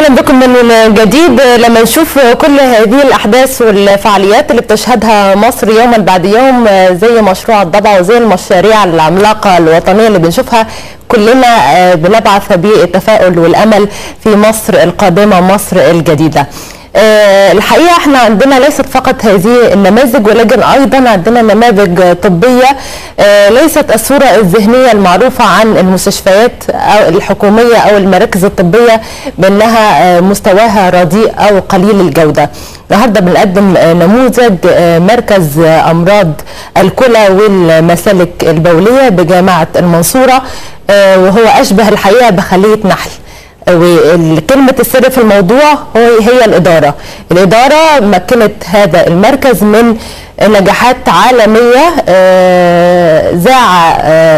أهلا بكم من جديد لما نشوف كل هذه الأحداث والفعاليات اللي بتشهدها مصر يوما بعد يوم زي مشروع الضبع وزي المشاريع العملاقة الوطنية اللي بنشوفها كلنا بنبعث بالتفاؤل والأمل في مصر القادمة مصر الجديدة. الحقيقة إحنا عندنا ليست فقط هذه النماذج ولكن أيضا عندنا نماذج طبية ليست الصورة الذهنية المعروفة عن المستشفيات أو الحكومية أو المراكز الطبية بأنها مستواها رديء أو قليل الجودة. النهارده بنقدم نموذج مركز أمراض الكلى والمسالك البولية بجامعة المنصورة وهو أشبه الحقيقة بخلية نحل. وكلمة السر في الموضوع هو هي الإدارة الإدارة مكنت هذا المركز من نجاحات عالمية ذاع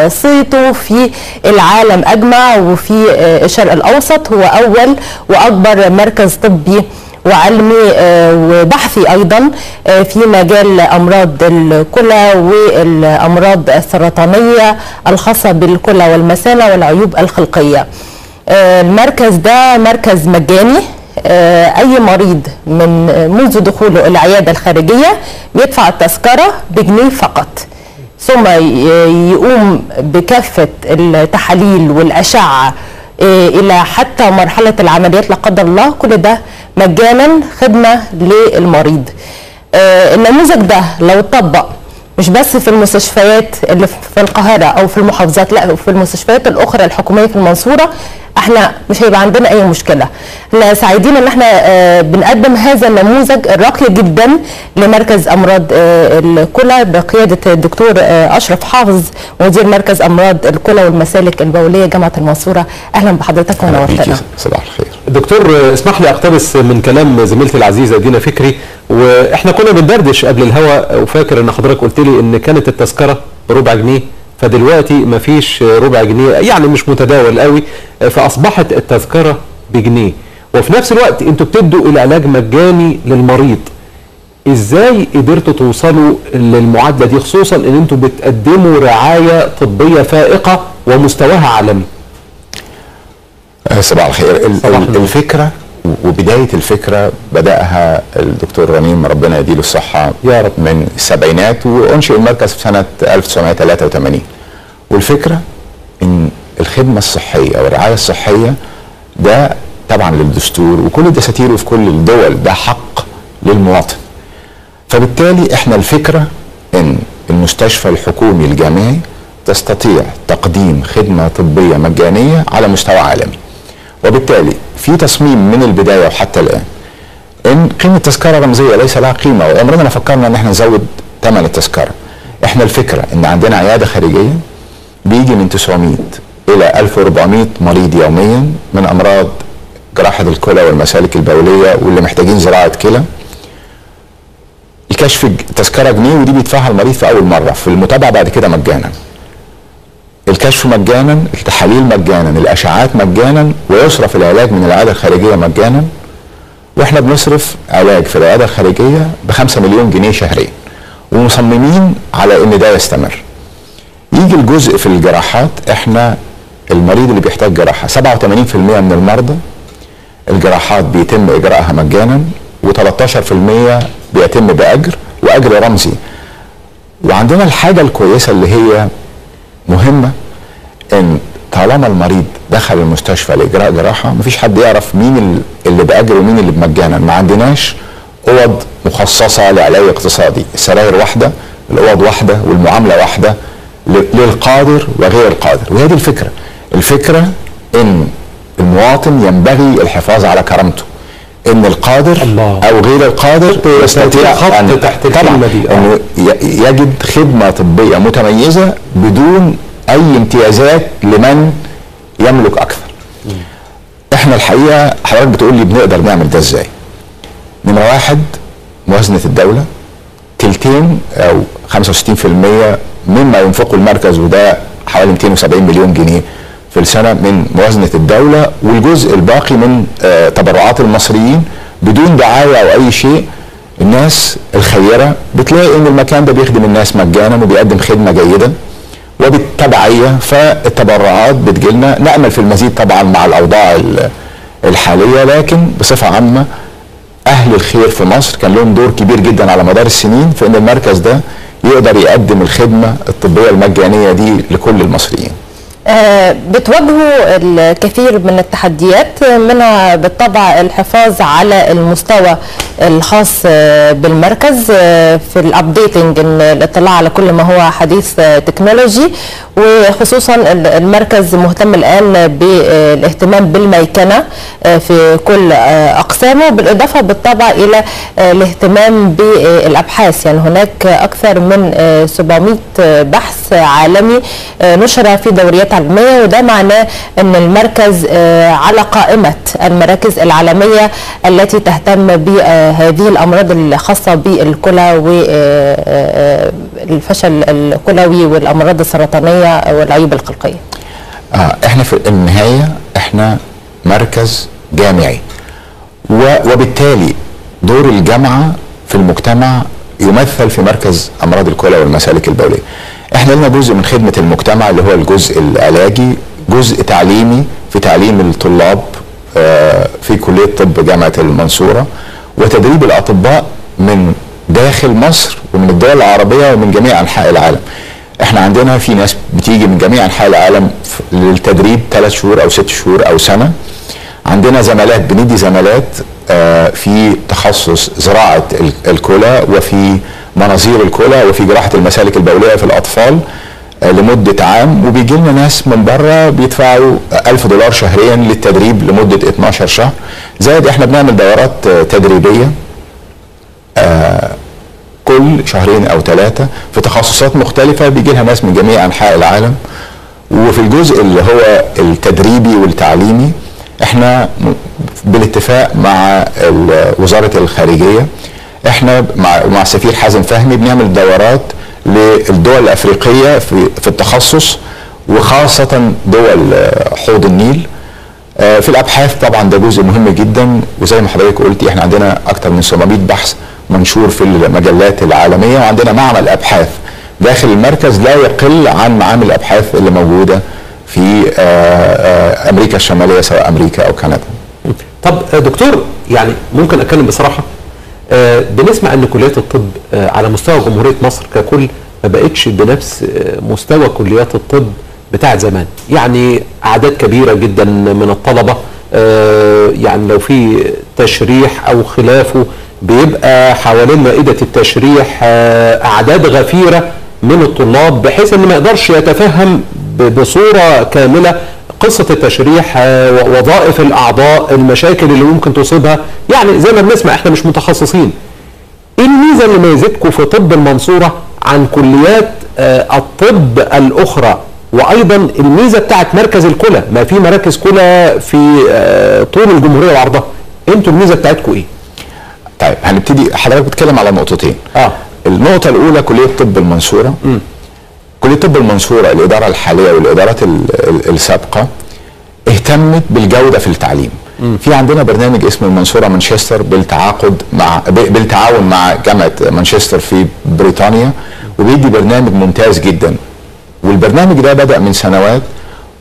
صيته في العالم أجمع وفي الشرق الأوسط هو أول وأكبر مركز طبي وعلمي وبحثي أيضا في مجال أمراض الكلى والأمراض السرطانية الخاصة بالكلى والمثانة والعيوب الخلقية. المركز ده مركز مجاني. أي مريض من منذ دخوله العيادة الخارجية بيدفع التذكرة بجنيه فقط. ثم يقوم بكافة التحاليل والأشعة إلى حتى مرحلة العمليات لا قدر الله. كل ده مجانا خدمة للمريض. النموذج ده لو اتطبق مش بس في المستشفيات اللي في القاهرة أو في المحافظات لا في المستشفيات الأخرى الحكومية في المنصورة إحنا مش هيبقى عندنا أي مشكلة. إحنا سعيدين إن إحنا بنقدم هذا النموذج الراقي جدا لمركز أمراض الكلى بقيادة الدكتور أشرف حافظ مدير مركز أمراض الكلى والمسالك البولية جامعة المنصورة. أهلا بحضرتك ونورتنا صباح الخير. دكتور اسمح لي اقتبس من كلام زميلتي العزيزة دينا فكري وإحنا كنا بندردش قبل الهوا وفاكر ان حضرتك قلت لي ان كانت التذكرة بربع جنيه فدلوقتي مفيش ربع جنيه يعني مش متداول قوي فاصبحت التذكرة بجنيه. وفي نفس الوقت أنتوا بتدوا العلاج مجاني للمريض. إزاي قدرتوا توصلوا للمعادلة دي؟ خصوصا ان أنتوا بتقدموا رعاية طبية فائقة ومستواها عالمي. صباح الخير. الفكرة وبداية الفكرة بدأها الدكتور رميم ربنا يديله الصحة يا رب. من السبعينات وانشئ المركز في سنة 1983 والفكرة إن الخدمة الصحية والرعايه الصحية ده طبعا للدستور وكل الدساتير وفي كل الدول ده حق للمواطن. فبالتالي إحنا الفكرة إن المستشفى الحكومي الجامعي تستطيع تقديم خدمة طبية مجانية على مستوى عالمي. وبالتالي في تصميم من البداية وحتى الآن إن قيمة التذكره رمزية ليس لها قيمة وعمرنا ما فكرنا إن إحنا نزود ثمن التذكرة. إحنا الفكرة إن عندنا عيادة خارجية بيجي من 900 إلى 1400 مريض يوميا من أمراض جراحة الكلى والمسالك البولية واللي محتاجين زراعة كلى. الكشف تذكره جنيه ودي بيدفعها المريض في أول مرة في المتابعة بعد كده مجانا. الكشف مجانا التحاليل مجانا الأشعاعات مجانا ويصرف العلاج من العياده الخارجية مجانا. وإحنا بنصرف علاج في العياده الخارجية ب 5 مليون جنيه شهريا. ومصممين على إن ده يستمر. يجي الجزء في الجراحات إحنا المريض اللي بيحتاج جراحة 87% من المرضى الجراحات بيتم إجراءها مجانا و13% بيتم بأجر وأجر رمزي. وعندنا الحاجة الكويسة اللي هي مهمة إن طالما المريض دخل المستشفى لإجراء جراحة مفيش حد يعرف مين اللي باجر ومين اللي بمجانا. ما عندناش أوض مخصصة لعلاج اقتصادي السراير واحدة الأوض واحدة والمعاملة واحدة للقادر وغير القادر. وهي دي الفكرة. الفكرة إن المواطن ينبغي الحفاظ على كرامته. إن القادر الله. أو غير القادر يستطيع خط تحت الكلمة دي. إنه يجد خدمة طبية متميزة بدون أي امتيازات لمن يملك أكثر. م. إحنا الحقيقة حضرتك بتقول لي بنقدر نعمل ده إزاي؟ نمرة واحد موازنة الدولة. تلتين أو 65% مما ينفقه المركز وده حوالي 270 مليون جنيه. في السنة من موازنة الدولة والجزء الباقي من آه تبرعات المصريين بدون دعاية أو أي شيء الناس الخيرة بتلاقي إن المكان ده بيخدم الناس مجانا وبيقدم خدمة جيدة وبالتبعية فالتبرعات بتجيلنا. نامل في المزيد طبعا مع الأوضاع الحالية لكن بصفة عامة أهل الخير في مصر كان لهم دور كبير جدا على مدار السنين في إن المركز ده يقدر يقدم الخدمة الطبية المجانية دي لكل المصريين. بتواجهوا الكثير من التحديات منها بالطبع الحفاظ على المستوى الخاص آه، بالمركز آه، في ال updating الاطلاع على كل ما هو حديث آه، تكنولوجي وخصوصا ال- المركز مهتم الآن بالاهتمام بالميكنة آه، في كل آه، أقسامه بالإضافة بالطبع إلى آه، الاهتمام بالأبحاث. يعني هناك أكثر من آه، 700 بحث عالمي آه، نشر في دوريات علميه وده معناه إن المركز آه، على قائمة المراكز العالمية التي تهتم بهذه الأمراض الخاصة بالكلى والفشل الكلوي والأمراض السرطانية والعيوب الخلقيه. آه إحنا في النهاية إحنا مركز جامعي وبالتالي دور الجامعة في المجتمع يمثل في مركز أمراض الكلى والمسالك البولية. إحنا لنا جزء من خدمة المجتمع اللي هو الجزء العلاجي، جزء تعليمي في تعليم الطلاب آه، في كلية طب جامعة المنصورة وتدريب الأطباء من داخل مصر ومن الدول العربية ومن جميع أنحاء العالم. إحنا عندنا في ناس بتيجي من جميع أنحاء العالم للتدريب ثلاث شهور أو ست شهور أو سنة عندنا زمالات بندي زمالات آه، في تخصص زراعة ال- الكلى وفي مناظير الكلى وفي جراحة المسالك البولية في الأطفال آه، لمدة عام. وبيجي لنا ناس من بره بيدفعوا 1000 دولار شهريا للتدريب لمدة 12 شهر. زائد إحنا بنعمل دورات آه، تدريبيه كل شهرين أو ثلاثة في تخصصات مختلفة. بيجي لها ناس من جميع أنحاء العالم. وفي الجزء اللي هو التدريبي والتعليمي إحنا بالاتفاق مع وزارة الخارجية إحنا مع مع السفير حازم فهمي بنعمل دورات للدول الأفريقية في في التخصص وخاصة دول حوض النيل آه، في الأبحاث طبعا ده جزء مهم جدا وزي ما حضرتك قلتي إحنا عندنا أكثر من 700 بحث منشور في المجلات العالمية وعندنا معمل أبحاث داخل المركز لا يقل عن معامل الأبحاث اللي موجودة في آه، آه، أمريكا الشمالية سواء أمريكا أو كندا. طب دكتور يعني ممكن أتكلم بصراحة بنسمع إن كليات الطب آه، على مستوى جمهورية مصر ككل ما بقتش بنفس آه، مستوى كليات الطب بتاعت زمان. يعني أعداد كبيرة جدا من الطلبة آه، يعني لو في تشريح أو خلافه بيبقى حوالين مائدة التشريح آه، أعداد غفيرة من الطلاب بحيث إن ما يقدرش يتفهم بصورة كاملة قصة التشريح آه، وظائف الأعضاء المشاكل اللي ممكن تصيبها. يعني زي ما بنسمع إحنا مش متخصصين. إيه الميزة اللي ميزتكم في طب المنصورة عن كليات آه، الطب الأخرى؟ وأيضا الميزة بتاعت مركز الكلى. ما في مراكز كلى في آه، طول الجمهورية وعرضها أنتوا الميزة بتاعتكم إيه؟ طيب هنبتدي حضرتك بتتكلم على نقطتين. آه. النقطة الأولى كلية طب المنصورة. كلية طب المنصورة الإدارة الحالية والإدارات ال- ال- السابقة اهتمت بالجودة في التعليم. في عندنا برنامج اسمه المنصورة مانشستر بالتعاقد مع بالتعاون مع جامعة مانشستر في بريطانيا وبيدي برنامج ممتاز جدا. والبرنامج ده بدأ من سنوات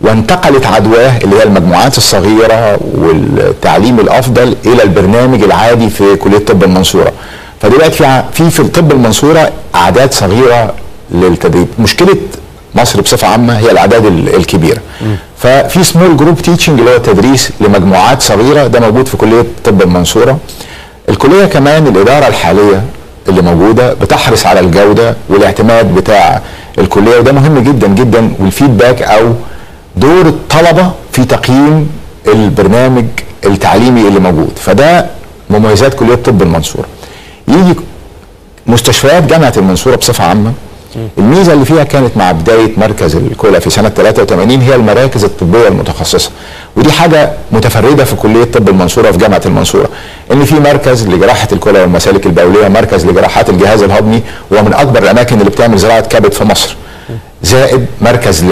وانتقلت عدواه اللي هي المجموعات الصغيرة والتعليم الأفضل إلى البرنامج العادي في كلية طب المنصورة. فدلوقتي في في في طب المنصورة أعداد صغيرة للتدريب. مشكلة مصر بصفة عامة هي الأعداد ال- الكبيرة. ففي small group teaching اللي هو تدريس لمجموعات صغيرة ده موجود في كلية طب المنصورة. الكلية كمان الإدارة الحالية اللي موجودة بتحرص على الجودة والاعتماد بتاع الكلية وده مهم جدا جدا والفيدباك أو دور الطلبة في تقييم البرنامج التعليمي اللي موجود. فده مميزات كلية طب المنصورة. يجي مستشفيات جامعة المنصورة بصفة عامة الميزة اللي فيها كانت مع بداية مركز الكلى في سنة 83 هي المراكز الطبية المتخصصة. ودي حاجة متفردة في كلية طب المنصورة في جامعة المنصورة. إن في مركز لجراحة الكلى والمسالك البولية مركز لجراحات الجهاز الهضمي وهو من أكبر الأماكن اللي بتعمل زراعة كبد في مصر. زائد مركز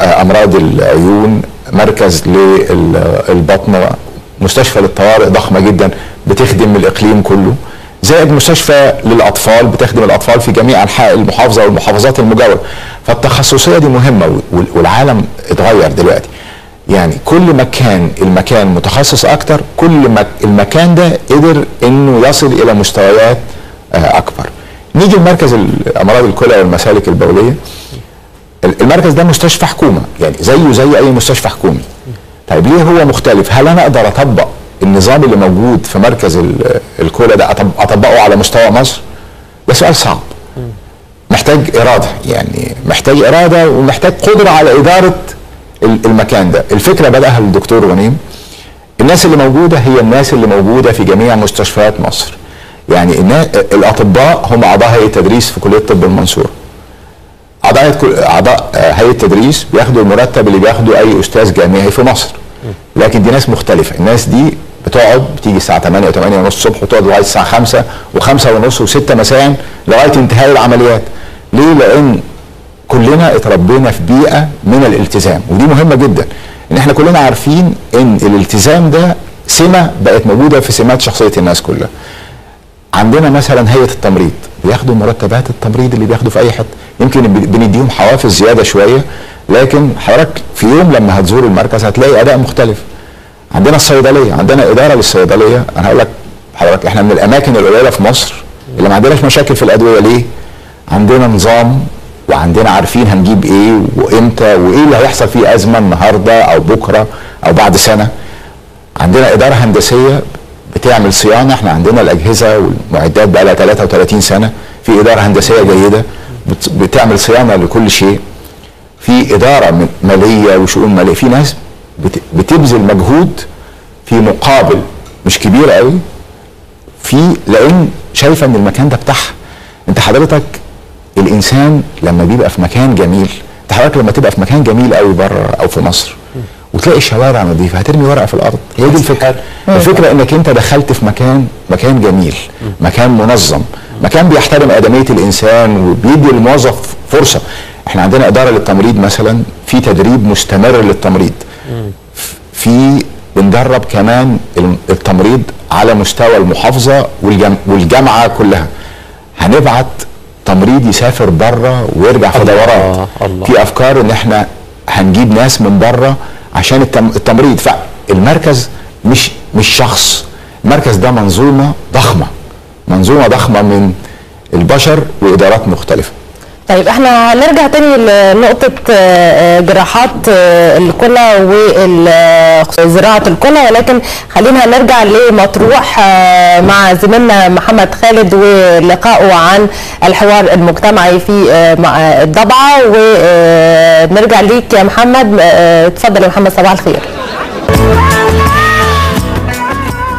لامراض العيون مركز للبطنة مستشفى للطوارئ ضخمة جدا بتخدم الإقليم كله. زائد مستشفى للأطفال بتخدم الأطفال في جميع أنحاء المحافظة والمحافظات المجاورة. فالتخصصية دي مهمة وال- والعالم اتغير دلوقتي. يعني كل ما كان المكان متخصص أكتر كل ما المكان ده قدر إنه يصل إلى مستويات آه، أكبر. نيجي لمركز الأمراض الكلى والمسالك البولية. المركز ده مستشفى حكومة يعني زيه زي أي مستشفى حكومي. طيب ليه هو مختلف؟ هل أنا أقدر أطبق النظام اللي موجود في مركز ال- الكلى ده أطبقه على مستوى مصر؟ ده سؤال صعب. محتاج إرادة يعني محتاج إرادة ومحتاج قدرة على إدارة ال- المكان ده. الفكرة بدأها الدكتور غنيم. الناس اللي موجودة هي الناس اللي موجودة في جميع مستشفيات مصر. يعني الأطباء هم أعضاء هيئة تدريس في كلية طب المنصورة. أعضاء أعضاء هيئة تدريس بياخدوا المرتب اللي بياخده أي أستاذ جامعي في مصر. لكن دي ناس مختلفة. الناس دي بتقعد بتيجي الساعة 8 و8 ونص الصبح وتقعد لغاية الساعة 5 و5 ونص و6 مساء لغاية انتهاء العمليات. ليه؟ لأن كلنا اتربينا في بيئة من الالتزام ودي مهمة جدا. إن إحنا كلنا عارفين إن الالتزام ده سمة بقت موجودة في سمات شخصية الناس كلها. عندنا مثلا هيئة التمريض بياخدوا مرتبات التمريض اللي بياخدوا في أي حتة. يمكن بنديهم حوافز زيادة شوية لكن حضرتك في يوم لما هتزور المركز هتلاقي أداء مختلف. عندنا الصيدليه عندنا إدارة للصيدلية. أنا هقول لك حضرتك إحنا من الأماكن القليلة في مصر اللي ما عندناش مشاكل في الأدوية ليه؟ عندنا نظام وعندنا عارفين هنجيب إيه وإمتى وإيه اللي هيحصل فيه أزمة النهارده أو بكرة أو بعد سنة. عندنا إدارة هندسية بتعمل صيانة إحنا عندنا الأجهزة والمعدات بقى لها 33 سنة. في إدارة هندسية جيدة بت- بتعمل صيانة لكل شيء. في إدارة مالية وشؤون مالية. في ناس بتبذل مجهود في مقابل مش كبير قوي في لأن شايفة إن المكان ده بتاعها. أنت حضرتك الإنسان لما بيبقى في مكان جميل أنت حضرتك لما تبقى في مكان جميل قوي بره أو في مصر وتلاقي الشوارع نظيفة هترمي ورقة في الأرض. هي دي الفكرة. الفكرة إنك أنت دخلت في مكان مكان جميل مكان منظم مكان بيحترم أدمية الإنسان وبيدي الموظف فرصة. إحنا عندنا إدارة للتمريض مثلا في تدريب مستمر للتمريض. في بندرب كمان التمريض على مستوى المحافظة والجم والجامعة كلها. هنبعت تمريض يسافر بره ويرجع في دورات. في أفكار إن إحنا هنجيب ناس من بره عشان التم التمريض. فالمركز مش مش شخص. المركز ده منظومة ضخمة. منظومة ضخمة من البشر وإدارات مختلفة. طيب إحنا هنرجع تاني لنقطة آه، آه، جراحات آه، الكلى وزراعة الكلى ولكن خلينا نرجع لمطروح مع زميلنا محمد خالد ولقائه عن الحوار المجتمعي في الضبعة ونرجع ليك يا محمد اتفضل يا محمد صباح الخير.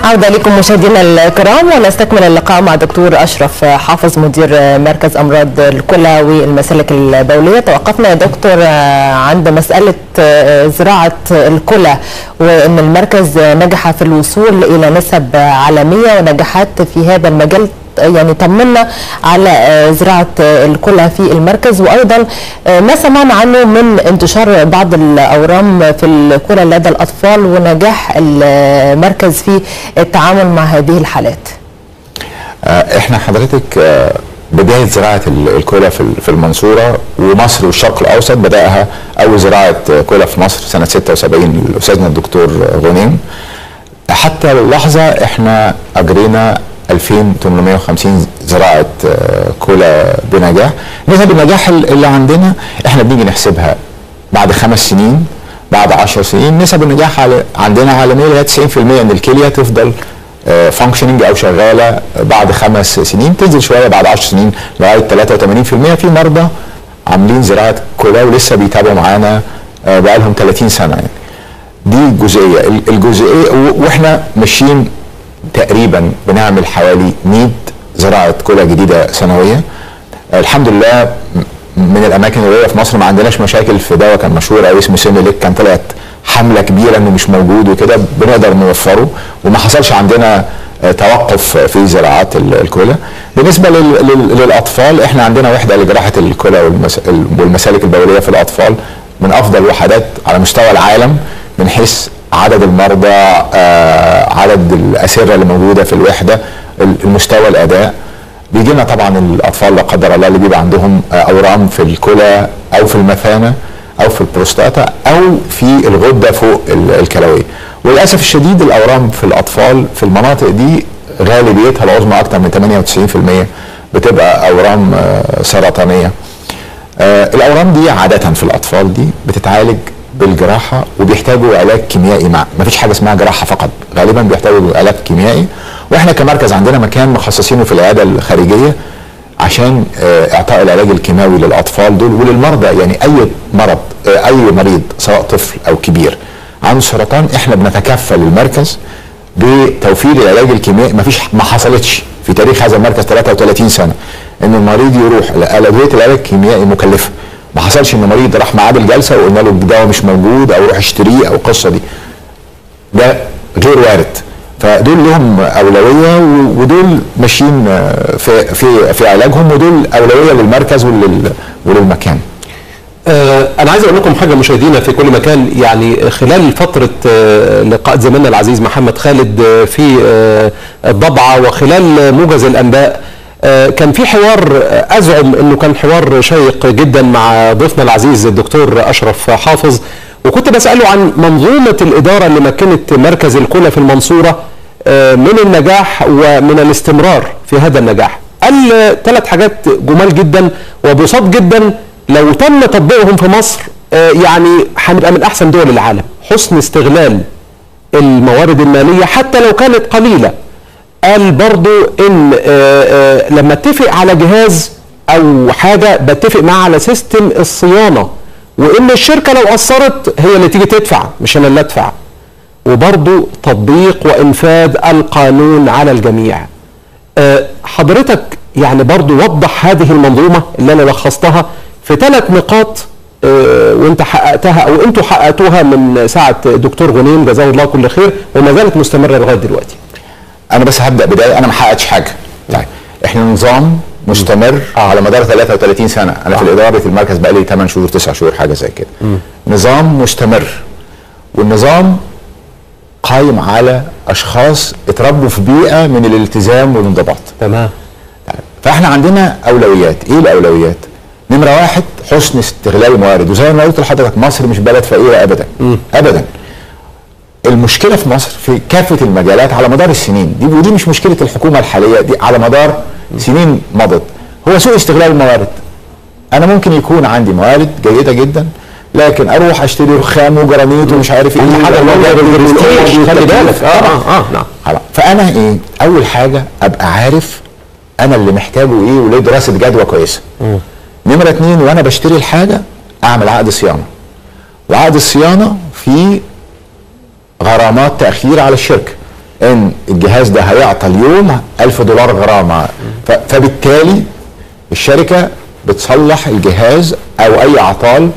عودة لكم مشاهدينا الكرام ونستكمل اللقاء مع دكتور أشرف حافظ مدير مركز أمراض الكلى والمسالك البولية. توقفنا يا دكتور عند مسألة زراعة الكلى وأن المركز نجح في الوصول إلى نسب عالمية ونجاحات في هذا المجال. يعني طمنا على آه، زراعة آه، الكلى في المركز. وأيضا آه، ما سمعنا عنه من انتشار بعض الأورام في الكلى لدى الأطفال ونجاح المركز في التعامل مع هذه الحالات. إحنا حضرتك بداية زراعة ال- الكلى في ال- في المنصورة ومصر والشرق الأوسط بدأها أول زراعة كلى في مصر سنة 76 لاستاذنا الدكتور غنيم. حتى اللحظه إحنا أجرينا 2850 زراعة آه، كلى بنجاح. نسب النجاح ال- اللي عندنا. إحنا بنيجي نحسبها بعد خمس سنين بعد 10 سنين نسب النجاح عندنا عالميا هي 90% إن الكلية تفضل فانكشننج أو شغالة بعد خمس سنين. تنزل شوية بعد 10 سنين لغاية 83% في مرضى عاملين زراعة كلى ولسه بيتابعوا معانا آه، بقالهم 30 سنة يعني. دي جزئية. ال- الجزئية و- وإحنا ماشيين تقريبا بنعمل حوالي 100 زراعة كلى جديدة سنويه آه، الحمد لله من الأماكن اللي في مصر ما عندناش مشاكل في دواء كان مشهور قوي اسمه سيميليك كان طلعت حملة كبيرة إنه مش موجود وكده بنقدر نوفره. وما حصلش عندنا توقف في زراعات ال- الكلى. بالنسبة لل- لل- للأطفال إحنا عندنا وحدة لجراحة الكلى والمس- والمسالك البولية في الأطفال من أفضل الوحدات على مستوى العالم من حيث عدد المرضى آه، عدد الأسرة اللي موجودة في الوحدة ال- المستوى الأداء. بيجي لنا طبعا الأطفال لا قدر الله اللي بيبقى عندهم آه، أورام في الكلى أو في المثانة أو في البروستاتا أو في الغدة فوق ال- الكلوية. وللأسف الشديد الأورام في الأطفال في المناطق دي غالبيتها العظمى أكثر من 98% بتبقى أورام آه، سرطانية. الأورام دي عادة في الأطفال دي بتتعالج بالجراحة وبيحتاجوا علاج كيميائي مع ما فيش حاجة اسمها جراحة فقط. غالبا بيحتاجوا علاج كيميائي. وإحنا كمركز عندنا مكان مخصصينه في العيادة الخارجية عشان آه، إعطاء العلاج الكيماوي للأطفال دول وللمرضى. يعني أي مرض آه، أي مريض سواء طفل أو كبير. عنده سرطان إحنا بنتكفل المركز بتوفير العلاج الكيميائي. ما فيش ما حصلتش في تاريخ هذا المركز 33 سنة إن المريض يروح ادويه العلاج الكيميائي مكلفة. ما حصلش إن مريض راح معاه بالجلسة وقلنا له الدواء مش موجود أو روح اشتريه أو القصة دي. ده غير وارد. فدول لهم أولوية ودول ماشيين آه، في في في علاجهم ودول أولوية للمركز ولل وللمكان. آه، أنا عايز أقول لكم حاجة مشاهدينا في كل مكان. يعني خلال فترة آه، لقاء زميلنا العزيز محمد خالد في الضبعه وخلال موجز الأنباء كان في حوار آه، أزعم إنه كان حوار شيق جدا مع ضيفنا العزيز الدكتور أشرف حافظ وكنت بسأله عن منظومة الإدارة اللي مكنت مركز الكلى في المنصورة آه، من النجاح ومن الاستمرار في هذا النجاح. قال ثلاث حاجات جمال جدا وبساط جدا لو تم تطبيقهم في مصر آه، يعني هنبقى من أحسن دول العالم. حسن استغلال الموارد المالية حتى لو كانت قليلة. قال برضو إن آه، آه، لما اتفق على جهاز أو حاجة بتفق معاه على سيستم الصيانة وإن الشركة لو قصرت هي اللي تيجي تدفع مش أنا اللي أدفع. وبرضو تطبيق وإنفاذ القانون على الجميع. آه، حضرتك يعني برضو وضح هذه المنظومة اللي أنا لخصتها في ثلاث نقاط وأنت حققتها أو أنتوا حققتوها من ساعة دكتور غنيم جزاه الله كل خير وما زالت مستمرة لغاية دلوقتي. أنا بس هبدأ بداية أنا ما حققتش حاجة. طيب إحنا نظام مستمر على مدار 33 سنة. أنا في اداره المركز بقى لي 8 شهور 9 شهور حاجة زي كده. نظام مستمر. والنظام قايم على أشخاص اتربوا في بيئة من الالتزام والانضباط. تمام. فإحنا عندنا أولويات. إيه الأولويات؟ نمرة واحد حسن استغلال الموارد. وزي ما قلت لحضرتك مصر مش بلد فقيرة ابدا. ابدا. المشكلة في مصر في كافة المجالات على مدار السنين. دي ودي مش مشكلة الحكومة الحالية دي على مدار سنين مضت. هو سوء استغلال الموارد. أنا ممكن يكون عندي موارد جيدة جدا لكن أروح أشتري رخام وجرانيت ومش عارف إيه بالبرستيج، خلي بالك. آه، طبعاً. آه، نعم. فأنا إيه أول حاجة أبقى عارف أنا اللي محتاجه إيه وليه دراسة جدوى كويسة. نمرة اتنين وأنا بشتري الحاجة أعمل عقد صيانة. وعقد الصيانة فيه غرامات تأخير على الشركة إن الجهاز ده هيعطى اليوم 1000 دولار غرامة. فبالتالي الشركة بتصلح الجهاز أو أي أعطال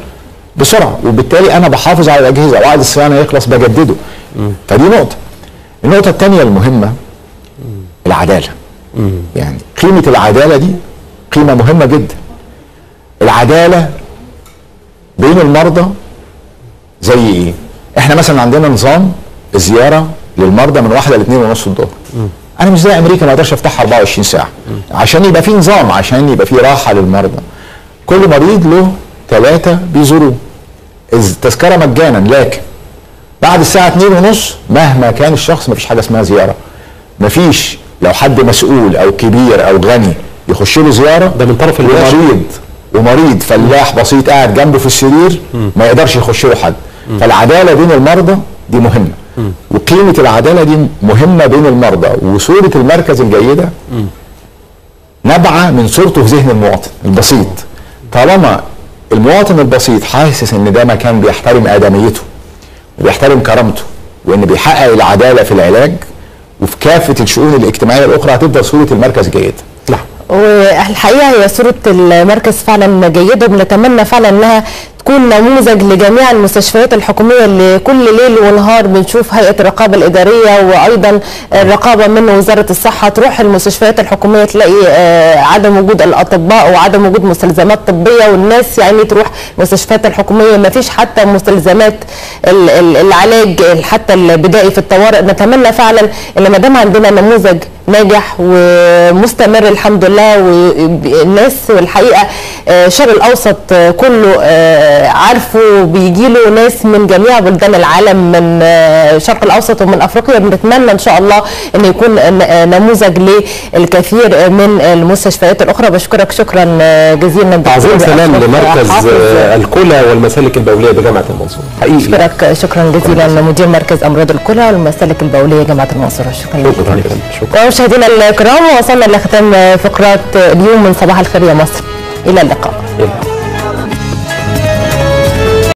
بسرعة. وبالتالي أنا بحافظ على الأجهزة. وعقد الصيانة يخلص بجدده. فدي نقطة. النقطة الثانية المهمة العدالة. يعني قيمة العدالة دي قيمة مهمة جدا. العدالة بين المرضى زي إيه؟ إحنا مثلا عندنا نظام الزياره للمرضى من واحدة لاثنين ونص الظهر أنا مش زي أمريكا ما أقدرش أفتحها 24 ساعة. عشان يبقى في نظام عشان يبقى في راحة للمرضى. كل مريض له ثلاثة بيزوروه. التذكره مجانا لكن بعد الساعة 2 ونص مهما كان الشخص مفيش حاجة اسمها زيارة. مفيش لو حد مسؤول أو كبير أو غني يخش له زيارة ده من طرف الوالد. ومريض ومريض فلاح بسيط قاعد جنبه في السرير ما يقدرش يخش له حد. فالعدالة بين المرضى دي مهمة. وقيمة العدالة دي مهمة بين المرضى. وصورة المركز الجيدة نابعة من صورته في ذهن المواطن البسيط. طالما المواطن البسيط حاسس إن ده مكان بيحترم آدميته وبيحترم كرامته وإن بيحقق العدالة في العلاج وفي كافة الشؤون الاجتماعية الأخرى هتفضل صورة المركز جيده نعم. والحقيقة هي صورة المركز فعلا جيده بنتمنى فعلا إنها تكون نموذج لجميع المستشفيات الحكومية اللي كل ليل ونهار. بنشوف هيئة الرقابة الإدارية وأيضا الرقابة من وزارة الصحة تروح المستشفيات الحكومية تلاقي آه، عدم وجود الأطباء وعدم وجود مستلزمات طبية والناس يعني تروح المستشفيات الحكومية. ما فيش حتى مستلزمات ال- ال- العلاج حتى البدائي في الطوارئ. نتمنى فعلا إن ما دام عندنا نموذج ناجح ومستمر الحمد لله والناس والحقيقة آه، الشرق الأوسط آه، كله عارفه بيجي له ناس من جميع بلدان العالم من آه، الشرق الأوسط ومن أفريقيا بنتمنى إن شاء الله إن يكون آه، نموذج للكثير من المستشفيات الأخرى. بشكرك شكرا آه، جزيلا. دكتور عظيم سلام لمركز. آه، الكلى والمسالك البولية بجامعة المنصورة. حقيقي. اشكرك شكرا جزيلا. مدير مركز أمراض الكلى والمسالك البولية جامعة المنصورة. شكرا لك. شكرا شكرا. ومشاهدينا الكرام وصلنا لختام فقرات اليوم من صباح الخير يا مصر. إلى اللقاء. إلى.